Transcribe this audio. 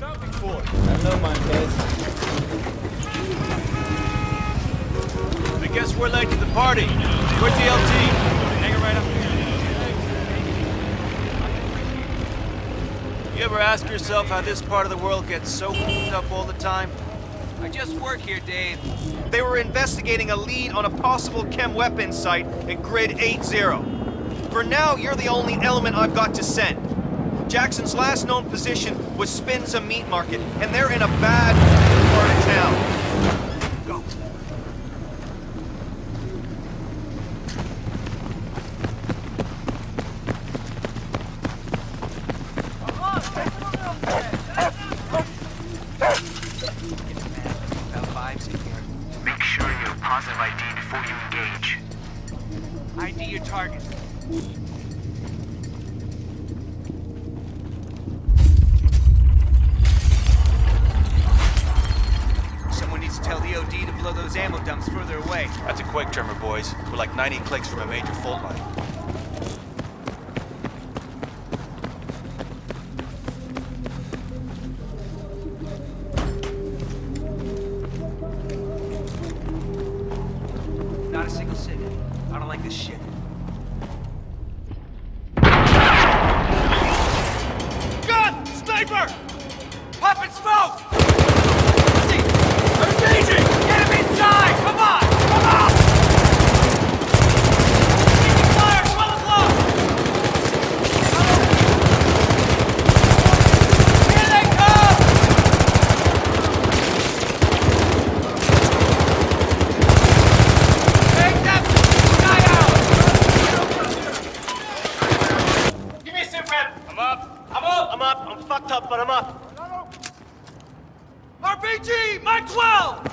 for? I know, Montes. I guess we're late to the party. Where's the LT? Hang it right up here. You ever ask yourself how this part of the world gets so f***ed up all the time? I just work here, Dave. They were investigating a lead on a possible chem weapons site at Grid 8-0. For now, you're the only element I've got to send. Jackson's last known position was Spinza Meat Market, and they're in a bad part of town. Go. About vibes the OD to blow those ammo dumps further away. That's a quick trimmer, boys. We're like 90 clicks from a major fault line. Not a single signal. I don't like this shit. Gun! Sniper! Pop and smoke! I'm up. I'm fucked up, but I'm up. RPG! my 12!